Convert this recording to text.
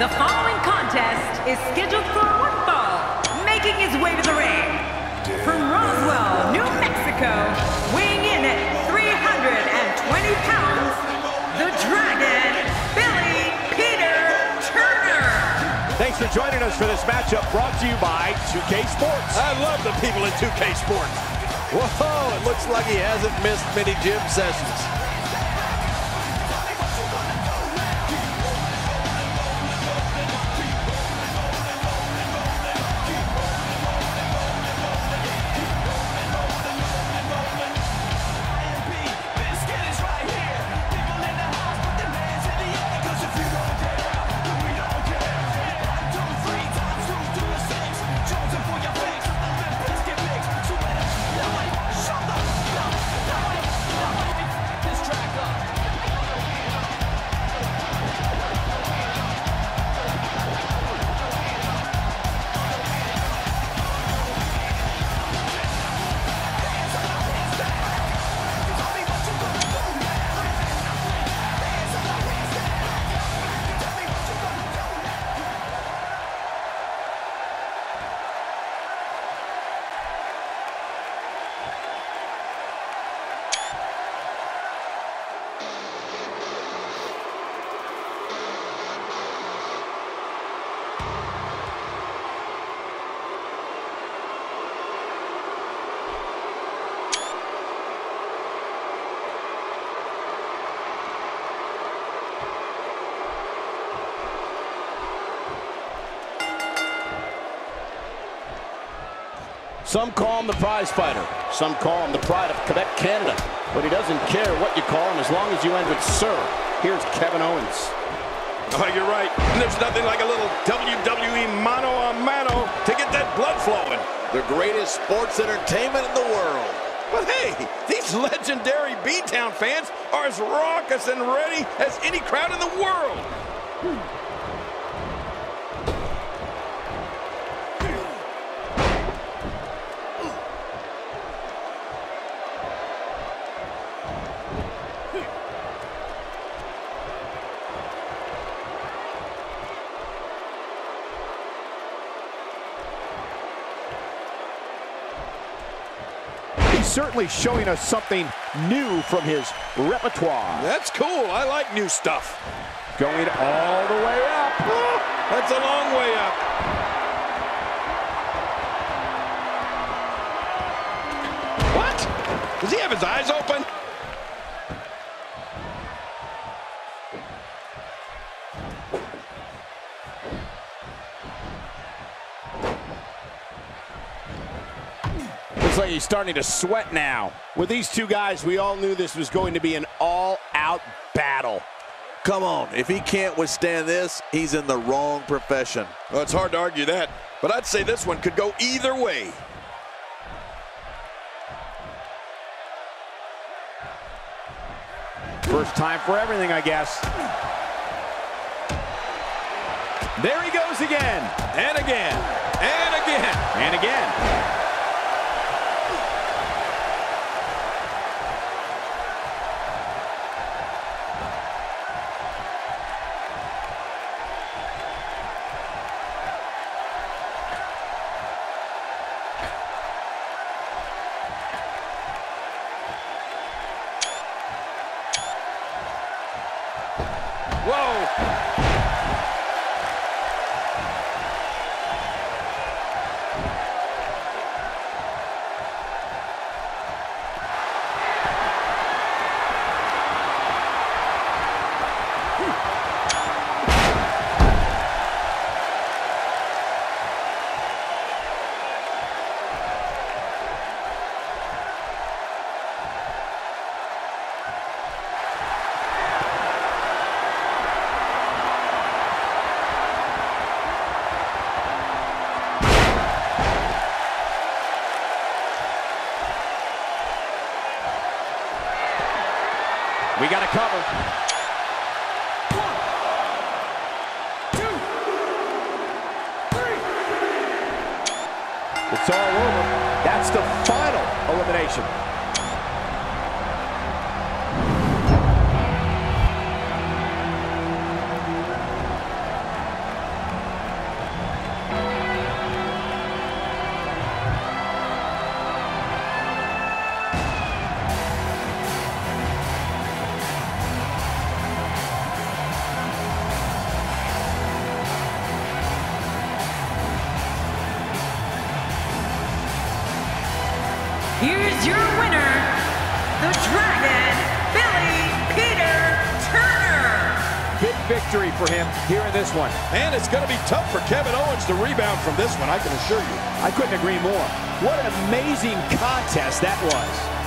The following contest is scheduled for one fall, making his way to the ring. From Roswell, New Mexico, weighing in at 320 pounds, the Dragon, Billy Peter Turner. Thanks for joining us for this matchup brought to you by 2K Sports. I love the people at 2K Sports. Whoa, it looks like he hasn't missed many gym sessions. Some call him the prize fighter. Some call him the pride of Quebec, Canada. But he doesn't care what you call him as long as you end with sir. Here's Kevin Owens. Oh, you're right. There's nothing like a little WWE mano a mano to get that blood flowing. The greatest sports entertainment in the world. But hey, these legendary B-Town fans are as raucous and ready as any crowd in the world. Hmm. He's certainly showing us something new from his repertoire. That's cool. I like new stuff. Going all the way up. That's a long way up. What? Does he have his eyes open? Looks like he's starting to sweat now. With these two guys, we all knew this was going to be an all-out battle. Come on, if he can't withstand this, he's in the wrong profession. Well, it's hard to argue that, but I'd say this one could go either way. First time for everything, I guess. There he goes again. And again, and again. And again. Whoa. Cover. It's all over. That's the final elimination. Here's your winner, the Dragon, Billy Peter Turner. Big victory for him here in this one. And it's going to be tough for Kevin Owens to rebound from this one, I can assure you. I couldn't agree more. What an amazing contest that was.